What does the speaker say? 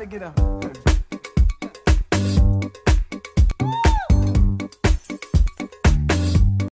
gotta get up.